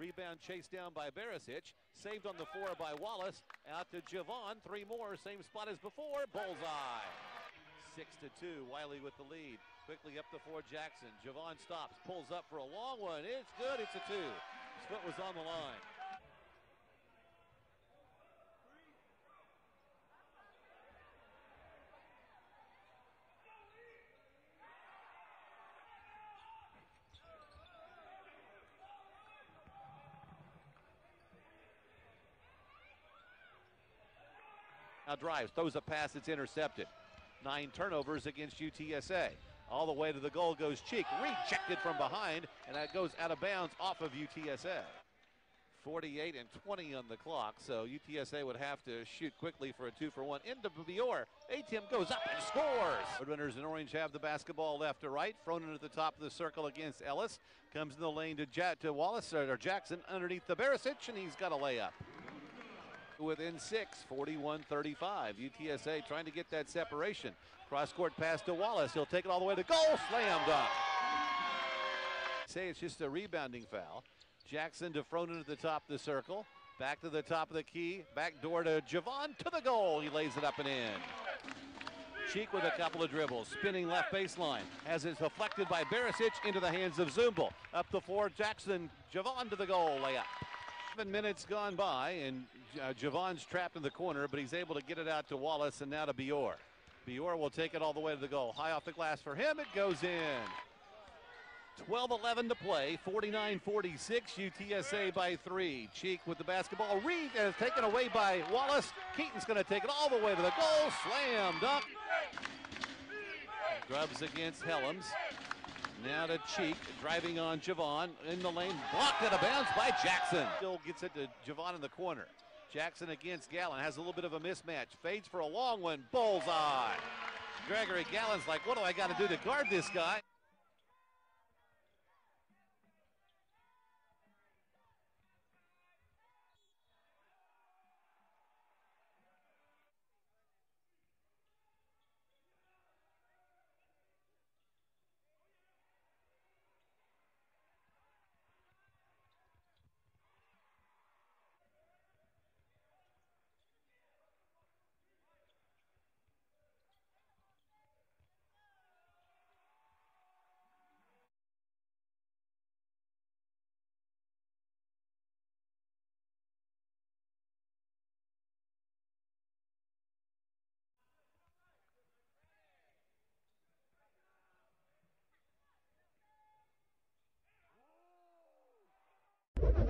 Rebound chased down by Barisic. Saved on the four by Wallace. Out to Jhivvan. Three more. Same spot as before. Bullseye. Six to two. Wiley with the lead. Quickly up the four. Jackson. Jhivvan stops. Pulls up for a long one. It's good. It's a two. His foot was on the line. Now drives, throws a pass, it's intercepted. Nine turnovers against UTSA. All the way to the goal goes Cheek, rejected from behind, and that goes out of bounds off of UTSA. 48 and 20 on the clock, so UTSA would have to shoot quickly for a two for one. Into Bior. Atem goes up and scores. Roadrunners in orange have the basketball left to right. Frohnen at the top of the circle against Ellis. Comes in the lane to, ja- to Wallace or Jackson underneath the Barisic, and he's got a layup within six, 41 35. UTSA trying to get that separation. Cross court pass to Wallace. He'll take it all the way to goal. Slam dunk. Say it's just a rebounding foul. Jackson to Frohnen at the top of the circle. Back to the top of the key. Back door to Jhivvan to the goal. He lays it up and in. Cheek with a couple of dribbles. Spinning left baseline. Has it deflected by Barisic into the hands of Czumbel. Up the floor. Jackson. Jhivvan to the goal. Layup. Seven minutes gone by, and uh, Jhivvan's trapped in the corner, but he's able to get it out to Wallace and now to Bior. Bior will take it all the way to the goal. High off the glass for him. It goes in. 12 11 to play. 49 46. UTSA by three. Cheek with the basketball. Reed is taken away by Wallace. Keaton's going to take it all the way to the goal. Slam dunk. Grubs against Helms. Now to Cheek, driving on Jhivvan in the lane, blocked out of bounds by Jackson. Still gets it to Javon in the corner. Jackson against Gallon has a little bit of a mismatch. Fades for a long one, bullseye. Gregory Gallon's like, what do I got to do to guard this guy?